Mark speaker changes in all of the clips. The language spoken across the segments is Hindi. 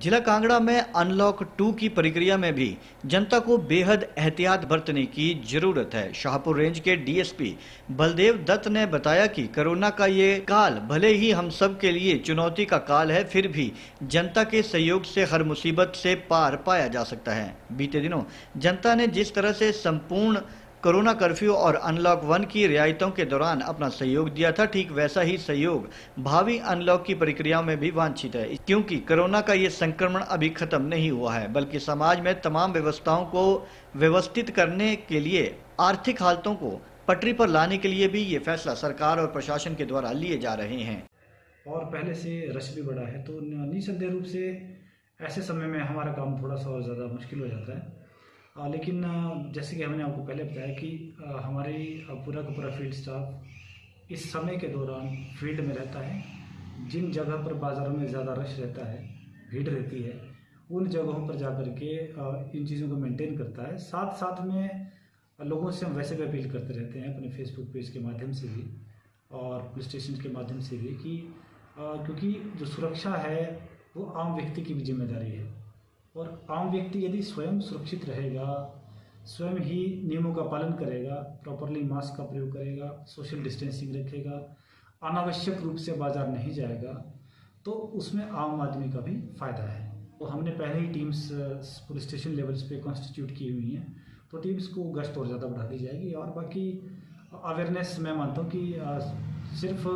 Speaker 1: जिला कांगड़ा में अनलॉक टू की प्रक्रिया में भी जनता को बेहद एहतियात बरतने की ज़रूरत है। शाहपुर रेंज के डीएसपी बलदेव दत्त ने बताया कि कोरोना का ये काल भले ही हम सब के लिए चुनौती का काल है, फिर भी जनता के सहयोग से हर मुसीबत से पार पाया जा सकता है। बीते दिनों जनता ने जिस तरह से संपूर्ण कोरोना कर्फ्यू और अनलॉक वन की रियायतों के दौरान अपना सहयोग दिया था, ठीक वैसा ही सहयोग भावी अनलॉक की प्रक्रिया में भी वांछित है, क्योंकि कोरोना का ये संक्रमण अभी खत्म नहीं हुआ है, बल्कि समाज में तमाम व्यवस्थाओं को व्यवस्थित करने के लिए आर्थिक हालतों को पटरी पर लाने के लिए भी ये फैसला सरकार और प्रशासन के द्वारा लिए जा रहे हैं।
Speaker 2: और पहले से रश भी बढ़ा है तो निसंदेह रूप से ऐसे समय में हमारा काम थोड़ा सा और ज़्यादा मुश्किल हो जाता है। लेकिन जैसे कि हमने आपको पहले बताया कि हमारी पूरा का पूरा फ़ील्ड स्टाफ इस समय के दौरान फ़ील्ड में रहता है। जिन जगह पर बाज़ारों में ज़्यादा रश रहता है, भीड़ रहती है, उन जगहों पर जा कर के इन चीज़ों को मेंटेन करता है। साथ साथ में लोगों से हम वैसे भी अपील करते रहते हैं अपने फेसबुक पेज के माध्यम से भी और पुलिस स्टेशन के माध्यम से भी कि क्योंकि जो सुरक्षा है, वो आम व्यक्ति की भी ज़िम्मेदारी है। और आम व्यक्ति यदि स्वयं सुरक्षित रहेगा, स्वयं ही नियमों का पालन करेगा प्रॉपरली मास्क का प्रयोग करेगा सोशल डिस्टेंसिंग रखेगा, अनावश्यक रूप से बाज़ार नहीं जाएगा तो उसमें आम आदमी का भी फ़ायदा है। तो हमने पहले ही टीम्स पुलिस स्टेशन लेवल्स पे कॉन्स्टिट्यूट की हुई हैं तो टीम्स को गश्त और ज़्यादा बढ़ा दी जाएगी। और बाकी अवेयरनेस मैं मानता हूँ कि सिर्फ़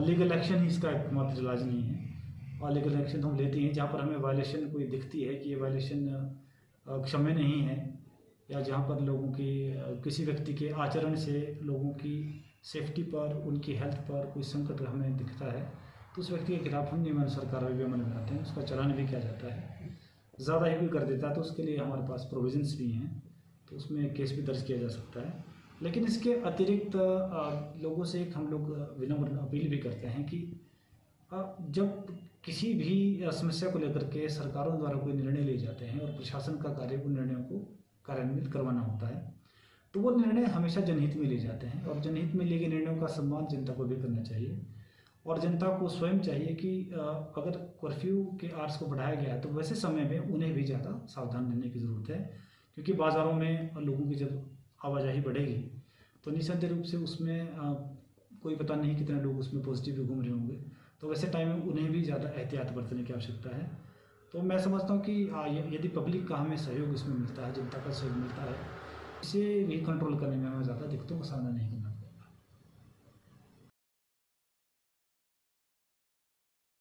Speaker 2: लीगल एक्शन ही इसका एकमात्र इलाज नहीं है। और लीगल एक्शन हम लेते हैं, जहाँ पर हमें वायलेशन कोई दिखती है कि ये वायलेशन क्षम्य नहीं है, या जहाँ पर लोगों की किसी व्यक्ति के आचरण से, लोगों की सेफ्टी पर, उनकी हेल्थ पर कोई संकट हमें दिखता है तो उस व्यक्ति के खिलाफ हम नियमानुसार कार्रवाई भी अमल में हैं, उसका चलान भी किया जाता है। ज़्यादा ही कोई कर देता है तो उसके लिए हमारे पास प्रोविजंस भी हैं तो उसमें केस भी दर्ज किया जा सकता है। लेकिन इसके अतिरिक्त लोगों से एक हम लोग विनम्र अपील भी करते हैं कि जब किसी भी समस्या को लेकर के सरकारों द्वारा कोई निर्णय लिए जाते हैं और प्रशासन का कार्य उन निर्णयों को कार्यान्वित करवाना होता है तो वो निर्णय हमेशा जनहित में लिए जाते हैं और जनहित में लिए गए निर्णयों का सम्मान जनता को भी करना चाहिए। और जनता को स्वयं चाहिए कि अगर कर्फ्यू के आर्ट्स को बढ़ाया गया है तो वैसे समय में उन्हें भी ज़्यादा सावधान रहने की ज़रूरत है, क्योंकि बाज़ारों में लोगों की जब आवाजाही बढ़ेगी तो निसंदेह रूप से उसमें कोई पता नहीं कितने लोग उसमें पॉजिटिव भी घूम रहे होंगे। तो वैसे टाइम में उन्हें भी ज़्यादा एहतियात बरतने की आवश्यकता है। तो मैं समझता हूँ कि यदि पब्लिक का हमें सहयोग इसमें मिलता है, जनता का सहयोग मिलता है, इसे भी कंट्रोल करने में हमें ज़्यादा दिक्कतों का सामना नहीं करना